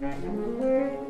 Mm-hmm.